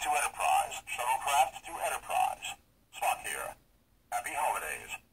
to Enterprise. Shuttlecraft to Enterprise. Spock here. Happy holidays.